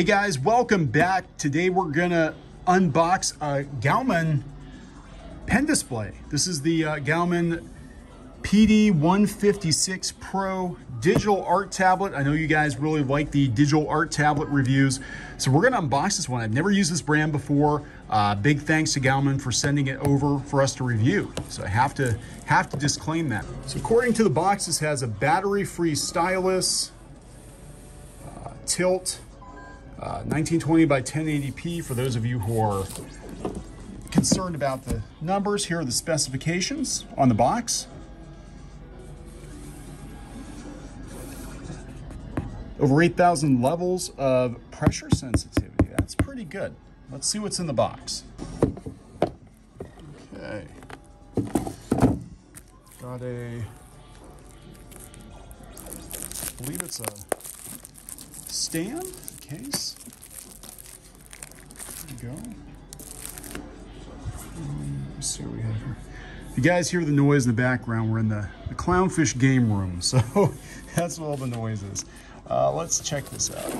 Hey guys, welcome back. Today we're gonna unbox a Gaomon pen display. This is the uh, Gaomon PD156 Pro digital art tablet. I know you guys really like the digital art tablet reviews. So we're gonna unbox this one. I've never used this brand before. Uh, big thanks to Gaomon for sending it over for us to review. So I have to, have to disclaim that. So according to the box, this has a battery-free stylus, uh, tilt, 1920 uh, by 1080p for those of you who are concerned about the numbers. Here are the specifications on the box. Over 8,000 levels of pressure sensitivity. That's pretty good. Let's see what's in the box. Okay. Got a, I believe it's a stand case. There we go. Um, let's see what we have here. You guys hear the noise in the background, we're in the, the clownfish game room, so that's all the noise is. Uh, let's check this out.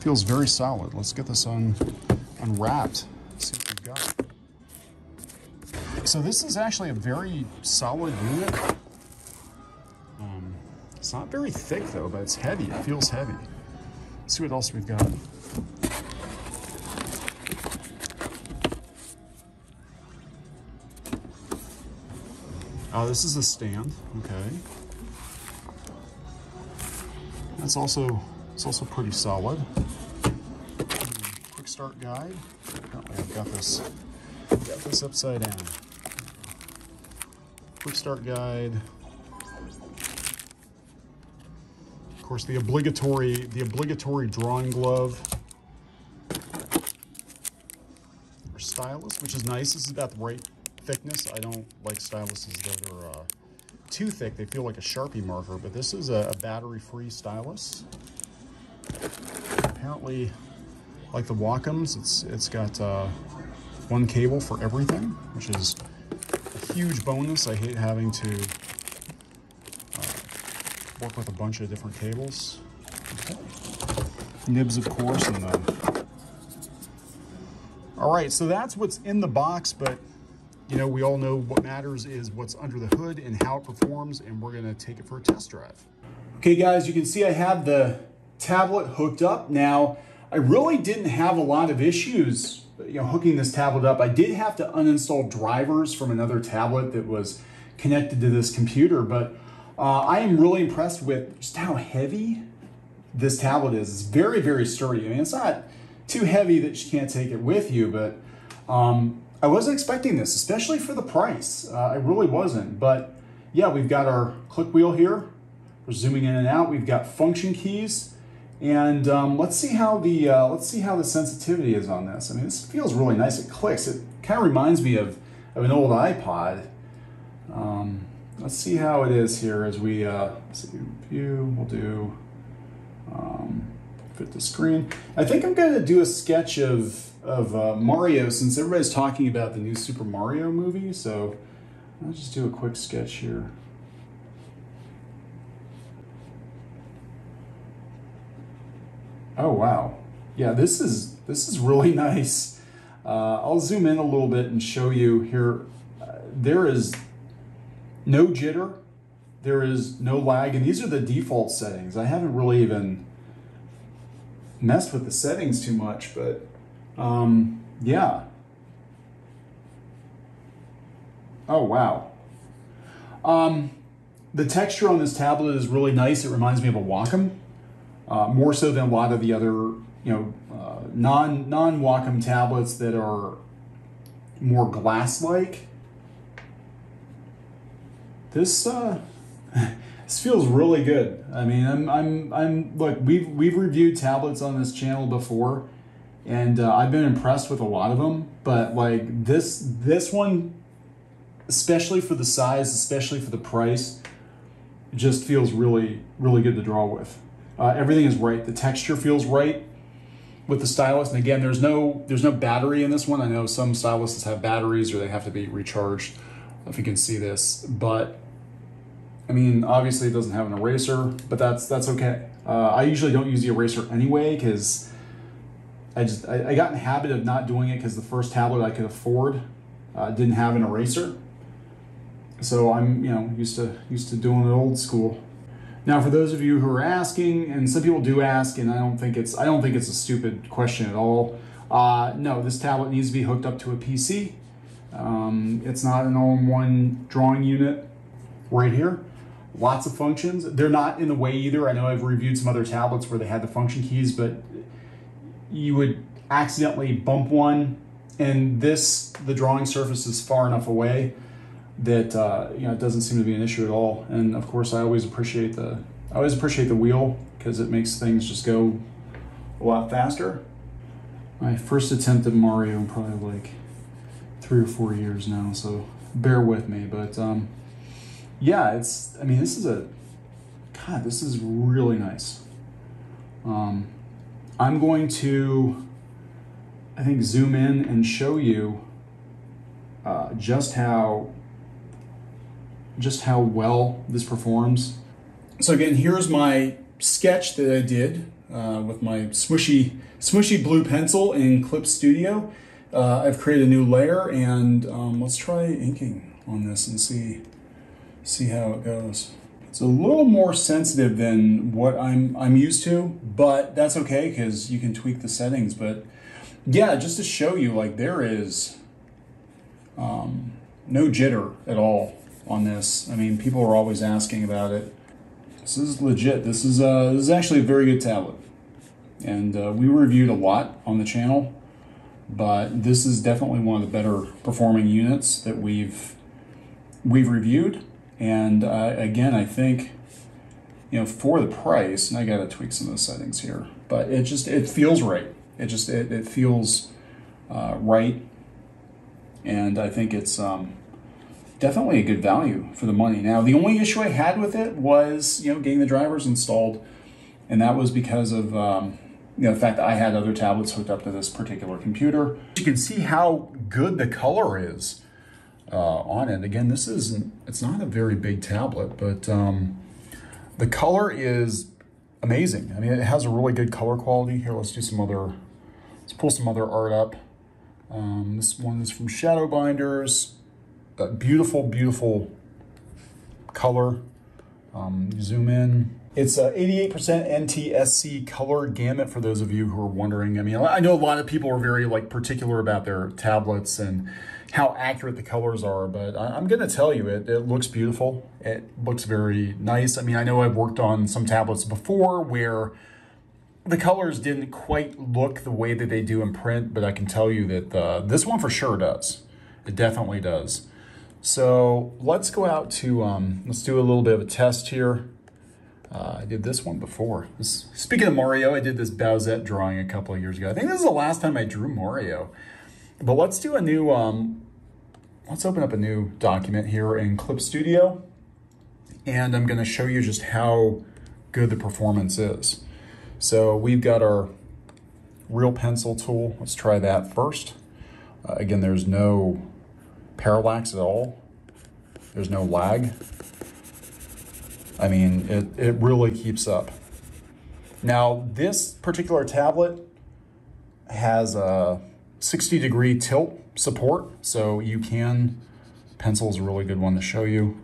Feels very solid. Let's get this un, unwrapped. see what we've got. So this is actually a very solid unit. It's not very thick though, but it's heavy. It feels heavy. Let's see what else we've got. Oh, this is a stand. Okay. That's also it's also pretty solid. Quick start guide. Oh, Apparently I've got this got this upside down. Quick start guide. Course, the obligatory, the obligatory drawing glove or stylus, which is nice. This is about the right thickness. I don't like styluses that are uh, too thick. They feel like a Sharpie marker, but this is a, a battery-free stylus. Apparently, like the Wacom's, it's it's got uh, one cable for everything, which is a huge bonus. I hate having to work with a bunch of different cables. Nibs, of course, and the... All right, so that's what's in the box, but you know, we all know what matters is what's under the hood and how it performs, and we're gonna take it for a test drive. Okay, guys, you can see I have the tablet hooked up. Now, I really didn't have a lot of issues you know, hooking this tablet up. I did have to uninstall drivers from another tablet that was connected to this computer, but uh, I am really impressed with just how heavy this tablet is. It's very, very sturdy. I mean, it's not too heavy that you can't take it with you, but um, I wasn't expecting this, especially for the price. Uh, I really wasn't. But yeah, we've got our click wheel here. We're zooming in and out. We've got function keys. And um, let's see how the uh, let's see how the sensitivity is on this. I mean, this feels really nice. It clicks. It kind of reminds me of, of an old iPod. Um, let's see how it is here as we uh, see, view. We'll do um, fit the screen. I think I'm going to do a sketch of of uh, Mario since everybody's talking about the new Super Mario movie. So I'll just do a quick sketch here. Oh wow, yeah, this is this is really nice. Uh, I'll zoom in a little bit and show you here. Uh, there is no jitter, there is no lag, and these are the default settings. I haven't really even messed with the settings too much, but um, yeah. Oh, wow. Um, the texture on this tablet is really nice. It reminds me of a Wacom, uh, more so than a lot of the other, you know, uh, non non Wacom tablets that are more glass-like this uh, this feels really good. I mean, I'm I'm I'm look. We've we've reviewed tablets on this channel before, and uh, I've been impressed with a lot of them. But like this this one, especially for the size, especially for the price, just feels really really good to draw with. Uh, everything is right. The texture feels right with the stylus. And again, there's no there's no battery in this one. I know some styluses have batteries or they have to be recharged if you can see this, but I mean, obviously it doesn't have an eraser, but that's that's okay. Uh, I usually don't use the eraser anyway because I just I, I, got in the habit of not doing it because the first tablet I could afford uh, didn't have an eraser. So I'm you know used to used to doing it old school. Now, for those of you who are asking, and some people do ask, and I don't think it's I don't think it's a stupid question at all. Uh, no, this tablet needs to be hooked up to a PC. Um, it's not an all-in-one drawing unit right here. Lots of functions. They're not in the way either. I know I've reviewed some other tablets where they had the function keys, but you would accidentally bump one, and this the drawing surface is far enough away that uh, you know it doesn't seem to be an issue at all. And of course, I always appreciate the I always appreciate the wheel because it makes things just go a lot faster. My first attempt at Mario, probably like three or four years now, so bear with me. But um, yeah, it's I mean this is a God, this is really nice. Um, I'm going to I think zoom in and show you uh, just how just how well this performs. So again, here's my sketch that I did uh, with my smushy, smushy blue pencil in Clip Studio. Uh, I've created a new layer and um, let's try inking on this and see, see how it goes. It's a little more sensitive than what I'm, I'm used to, but that's okay because you can tweak the settings. But yeah, just to show you, like there is um, no jitter at all on this. I mean, people are always asking about it. This is legit. This is uh, this is actually a very good tablet, and uh, we reviewed a lot on the channel, but this is definitely one of the better performing units that we've we've reviewed. And uh, again, I think you know for the price, and I got to tweak some of the settings here, but it just it feels right. It just it, it feels uh, right, and I think it's um, definitely a good value for the money. Now, the only issue I had with it was, you know, getting the drivers installed, and that was because of, um, you know, the fact that I had other tablets hooked up to this particular computer. You can see how good the color is uh, on it. Again, this isn't, it's not a very big tablet, but um, the color is amazing. I mean, it has a really good color quality. Here, let's do some other, let's pull some other art up. Um, this one is from Shadowbinders beautiful, beautiful color. Um, zoom in. It's a 88% NTSC color gamut for those of you who are wondering. I mean, I know a lot of people are very like particular about their tablets and how accurate the colors are, but I'm going to tell you it, it looks beautiful. It looks very nice. I mean, I know I've worked on some tablets before where the colors didn't quite look the way that they do in print, but I can tell you that uh, this one for sure does. It definitely does. So let's go out to, um, let's do a little bit of a test here. Uh, I did this one before. This, speaking of Mario, I did this Bowsette drawing a couple of years ago. I think this is the last time I drew Mario. But let's do a new, um, let's open up a new document here in Clip Studio. And I'm gonna show you just how good the performance is. So we've got our real pencil tool. Let's try that first. Uh, again, there's no parallax at all. There's no lag. I mean, it, it really keeps up. Now, this particular tablet has a 60 degree tilt support, so you can, pencil is a really good one to show you.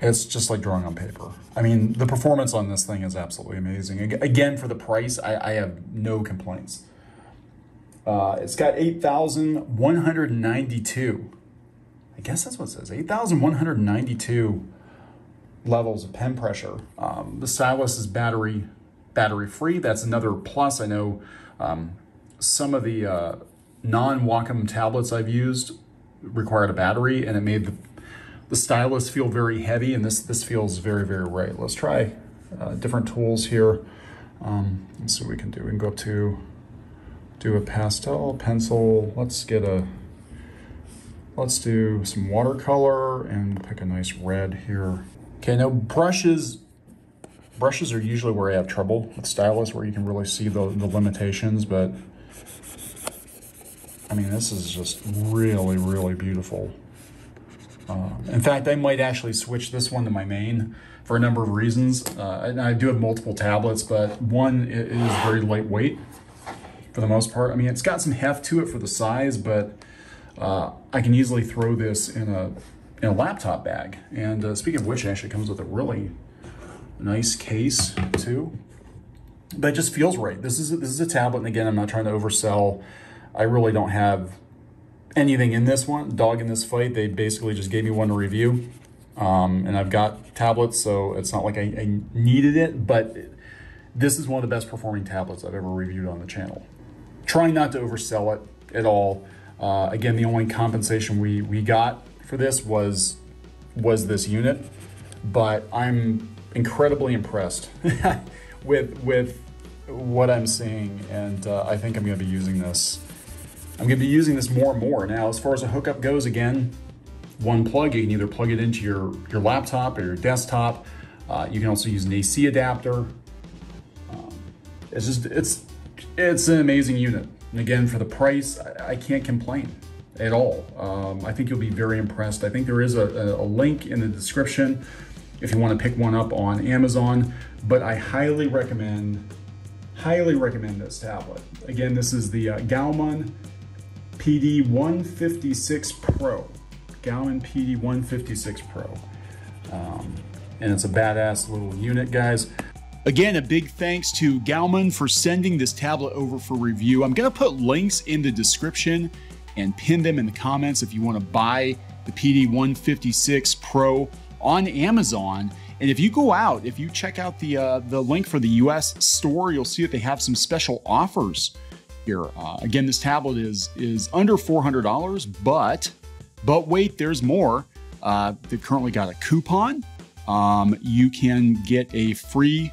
It's just like drawing on paper. I mean, the performance on this thing is absolutely amazing. Again, for the price, I, I have no complaints. Uh, it's got 8,192. I guess that's what it says. 8,192 levels of pen pressure. Um, the stylus is battery battery free. That's another plus. I know um, some of the uh, non-Wacom tablets I've used required a battery, and it made the the stylus feel very heavy, and this this feels very very right. Let's try uh, different tools here. Um, let's see what we can do. We can go up to do a pastel pencil. Let's get a, let's do some watercolor and pick a nice red here. Okay, now brushes, brushes are usually where I have trouble with stylus, where you can really see the, the limitations, but I mean, this is just really, really beautiful. Uh, in fact, I might actually switch this one to my main for a number of reasons. Uh, I do have multiple tablets, but one is very lightweight for the most part. I mean, it's got some heft to it for the size, but uh, I can easily throw this in a in a laptop bag. And uh, speaking of which, it actually comes with a really nice case too. But it just feels right. This is a, this is a tablet, and again, I'm not trying to oversell. I really don't have anything in this one, dog in this fight. They basically just gave me one to review. Um, and I've got tablets, so it's not like I, I needed it, but this is one of the best performing tablets I've ever reviewed on the channel. Trying not to oversell it at all. Uh, again, the only compensation we, we got for this was, was this unit, but I'm incredibly impressed with, with what I'm seeing, and uh, I think I'm gonna be using this I'm gonna be using this more and more. Now, as far as a hookup goes, again, one plug, you can either plug it into your, your laptop or your desktop. Uh, you can also use an AC adapter. Um, it's just, it's, it's an amazing unit. And again, for the price, I, can't complain at all. Um, I think you'll be very impressed. I think there is a, a, link in the description if you want to pick one up on Amazon, but I highly recommend, highly recommend this tablet. Again, this is the uh, Gaomon PD156 Pro. Gaomon PD156 Pro. Um, and it's a badass little unit, guys. Again, a big thanks to Gaomon for sending this tablet over for review. I'm gonna put links in the description and pin them in the comments if you wanna buy the PD156 Pro on Amazon. And if you go out, if you check out the, uh, the link for the US store, you'll see that they have some special offers here. Uh, again, this tablet is is under $400, but but wait, there's more. Uh, they've currently got a coupon. Um, you can get a free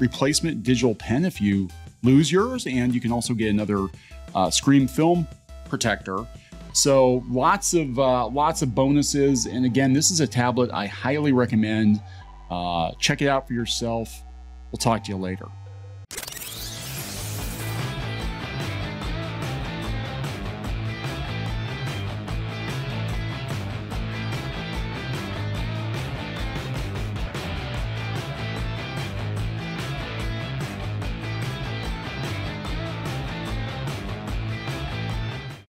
replacement digital pen if you lose yours, and you can also get another uh, screen film protector. So lots of uh, lots of bonuses. And again, this is a tablet I highly recommend. Uh, check it out for yourself. We'll talk to you later.